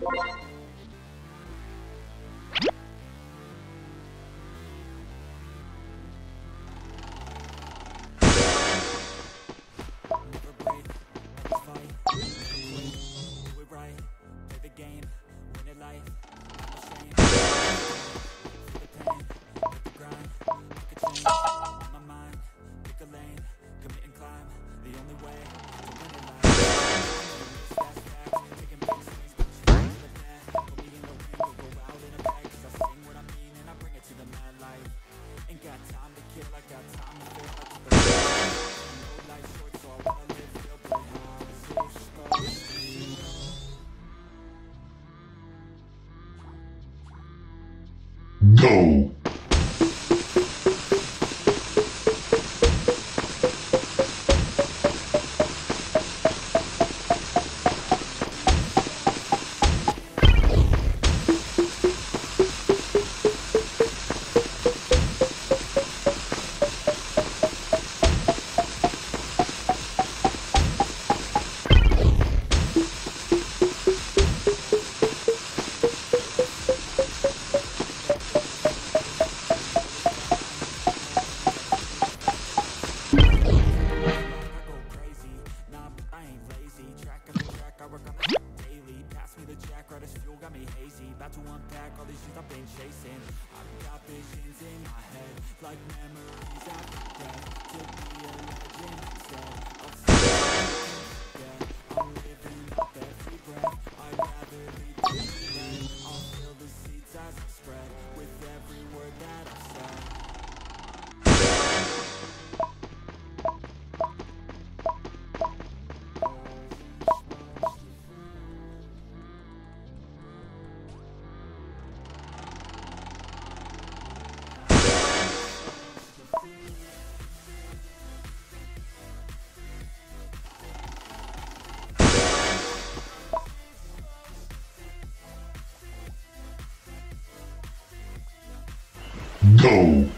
Bye. Go! go!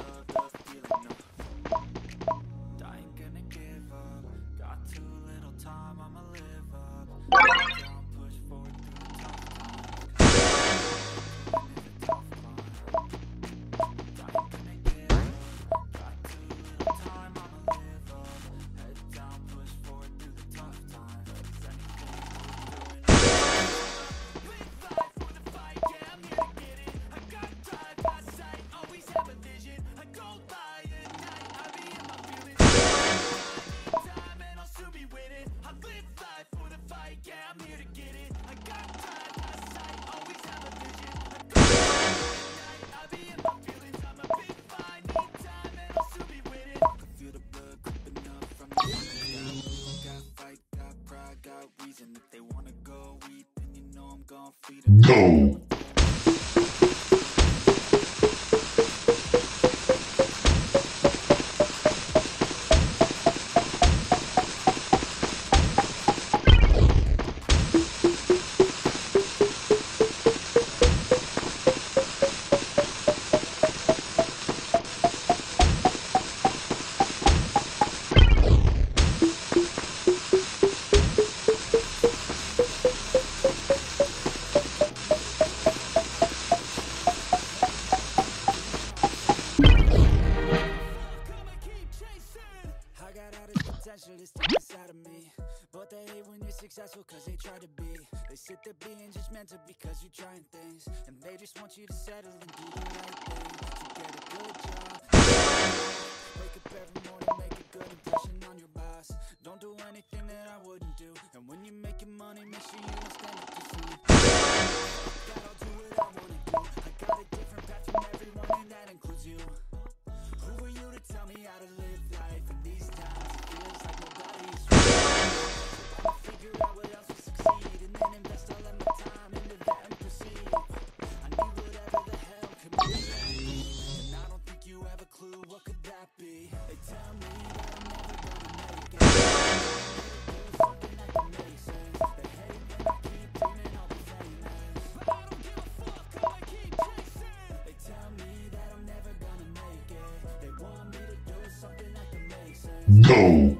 Go! No!